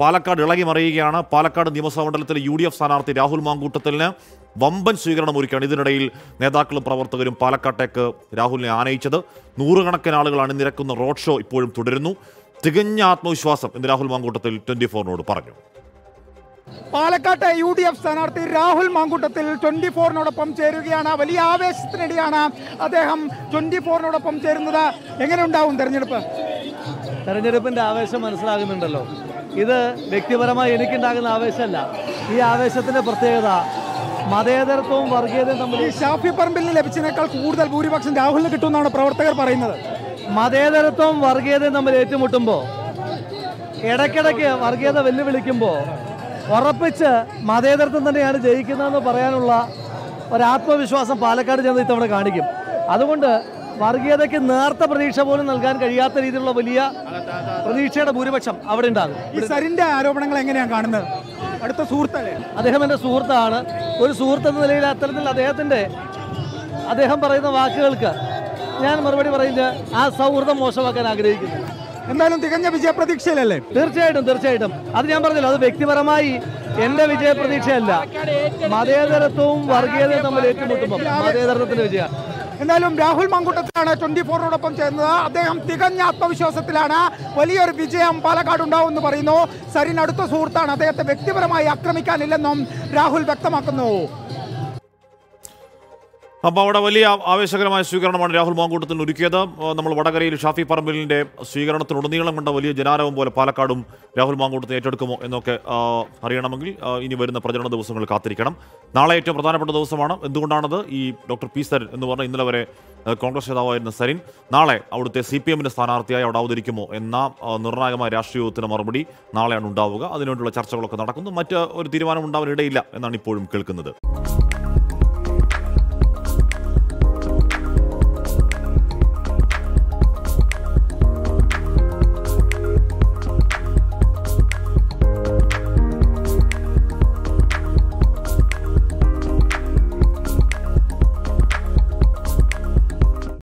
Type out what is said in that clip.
പാലക്കാട് ഇളകി മറിയുകയാണ്. പാലക്കാട് നിയമസഭാ മണ്ഡലത്തിലെ യു ഡി എഫ് സ്ഥാനാർത്ഥി രാഹുൽ മാങ്കൂട്ടത്തിലിന് വമ്പൻ സ്വീകരണം ഒരുക്കുകയാണ്. ഇതിനിടയിൽ നേതാക്കളും പ്രവർത്തകരും പാലക്കാട്ടേക്ക് രാഹുലിനെ ആനയിച്ചത്. നൂറുകണക്കിന് ആളുകൾ അണിനിരക്കുന്ന റോഡ് ഷോ ഇപ്പോഴും തുടരുന്നു. തികഞ്ഞ ആത്മവിശ്വാസം എന്ന് രാഹുൽ മാങ്കൂട്ടത്തിൽ ട്വന്റി ഫോറിനോട് പറഞ്ഞു. പാലക്കാട്ടെ യു ഡി എഫ് സ്ഥാനാർത്ഥി രാഹുൽ മാങ്കൂട്ടത്തിൽ ട്വന്റി ഫോറിനോടൊപ്പം ചേരുകയാണ്. വലിയ ആവേശത്തിനിടെയാണ് അദ്ദേഹം ട്വന്റി ഫോറിനോടൊപ്പം ചേരുന്നത്. എങ്ങനെ ഉണ്ടാവും തെരഞ്ഞെടുപ്പ്? തെരഞ്ഞെടുപ്പിന്റെ ആവേശം മനസ്സിലാകുന്നുണ്ടല്ലോ. ഇത് വ്യക്തിപരമായി എനിക്കുണ്ടാകുന്ന ആവേശമല്ല. ഈ ആവേശത്തിന്റെ പ്രത്യേകത മതേതരത്വവും വർഗീയതയും തമ്മിൽ ഈ ഷാഫി പറമ്പിലിന് ലഭിച്ചതിനേക്കാൾ കൂടുതൽ ഭൂരിപക്ഷം രാഹുലിന് കിട്ടുമെന്നാണ് പ്രവർത്തകർ പറയുന്നത്. മതേതരത്വവും വർഗീയതയും തമ്മിൽ ഏറ്റുമുട്ടുമ്പോൾ ഇടയ്ക്കിടയ്ക്ക് വർഗീയത വെല്ലുവിളിക്കുമ്പോൾ ഉറപ്പിച്ച് മതേതരത്വം തന്നെയാണ് ജയിക്കുന്നതെന്ന് പറയാനുള്ള ഒരാത്മവിശ്വാസം പാലക്കാട് ജനത ഇത്തവണ കാണിക്കും. അതുകൊണ്ട് വർഗീയതയ്ക്ക് നേർത്ത പ്രതീക്ഷ പോലും നൽകാൻ കഴിയാത്ത രീതിയിലുള്ള വലിയ പ്രതീക്ഷയുടെ ഭൂരിപക്ഷം അവിടെ ഉണ്ടാകും. ഈ സരിന്റെ ആരോപണങ്ങൾ എങ്ങനെയാണ് കാണുന്നത്? അടുത്ത സുഹൃത്തല്ലേ? അദ്ദേഹം എന്റെ സുഹൃത്താണ്. ഒരു സുഹൃത്ത് എന്ന നിലയിൽ അത്തരത്തിൽ അദ്ദേഹത്തിന്റെ അദ്ദേഹം പറയുന്ന വാക്കുകൾക്ക് ഞാൻ മറുപടി പറയുന്നത് ആ സൗഹൃദം മോശമാക്കാൻ ആഗ്രഹിക്കുന്നു. എന്തായാലും തികഞ്ഞ വിജയപ്രതീക്ഷയിലല്ലേ? തീർച്ചയായിട്ടും തീർച്ചയായിട്ടും. അത് ഞാൻ പറഞ്ഞല്ലോ അത് വ്യക്തിപരമായി എന്റെ വിജയപ്രതീക്ഷയല്ല. മതേതരത്വവും വർഗീയതയും തമ്മിൽ ഏറ്റുമുട്ടുമ്പോൾ മതേതരത്വത്തിന്റെ വിജയം എന്തായാലും രാഹുൽ മങ്കുട്ടത്തിലാണ് ട്വന്റി ഫോറിനോടൊപ്പം ചേർന്നത് അദ്ദേഹം തികഞ്ഞ ആത്മവിശ്വാസത്തിലാണ്. വലിയൊരു വിജയം പാലക്കാട് ഉണ്ടാവും എന്ന് പറയുന്നു. സരിൻ അടുത്ത സുഹൃത്താണ്. അദ്ദേഹത്തെ വ്യക്തിപരമായി ആക്രമിക്കാനില്ലെന്നും രാഹുൽ വ്യക്തമാക്കുന്നു. അപ്പോൾ അവിടെ വലിയ ആവേശകരമായ സ്വീകരണമാണ് രാഹുൽ മാങ്കൂട്ടത്തിന് ഒരുക്കിയത്. നമ്മൾ വടകരയിൽ ഷാഫി പറമ്പിലിന്റെ സ്വീകരണത്തിനുടനീളം കണ്ട വലിയ ജനാരവം പോലെ പാലക്കാടും രാഹുൽ മാങ്കൂട്ടത്തിന് ഏറ്റെടുക്കുമോ എന്നൊക്കെ അറിയണമെങ്കിൽ ഇനി വരുന്ന പ്രചരണ ദിവസങ്ങൾ കാത്തിരിക്കണം. നാളെ ഏറ്റവും പ്രധാനപ്പെട്ട ദിവസമാണ്. എന്തുകൊണ്ടാണത്? ഈ ഡോക്ടർ പി സരിൻ എന്ന് പറഞ്ഞ ഇന്നലെ വരെ കോൺഗ്രസ് നേതാവായിരുന്ന സരിൻ നാളെ അവിടുത്തെ സി പി എമ്മിന്റെ സ്ഥാനാർത്ഥിയായി അവിടെ അവതരിക്കുമോ എന്ന നിർണായകമായ രാഷ്ട്രീയത്തിന് മറുപടി നാളെയാണ് ഉണ്ടാവുക. അതിനുവേണ്ടിയുള്ള ചർച്ചകളൊക്കെ നടക്കുന്നു. മറ്റ് ഒരു തീരുമാനം ഉണ്ടാവാൻ ഇടയില്ല എന്നാണ് ഇപ്പോഴും കേൾക്കുന്നത്.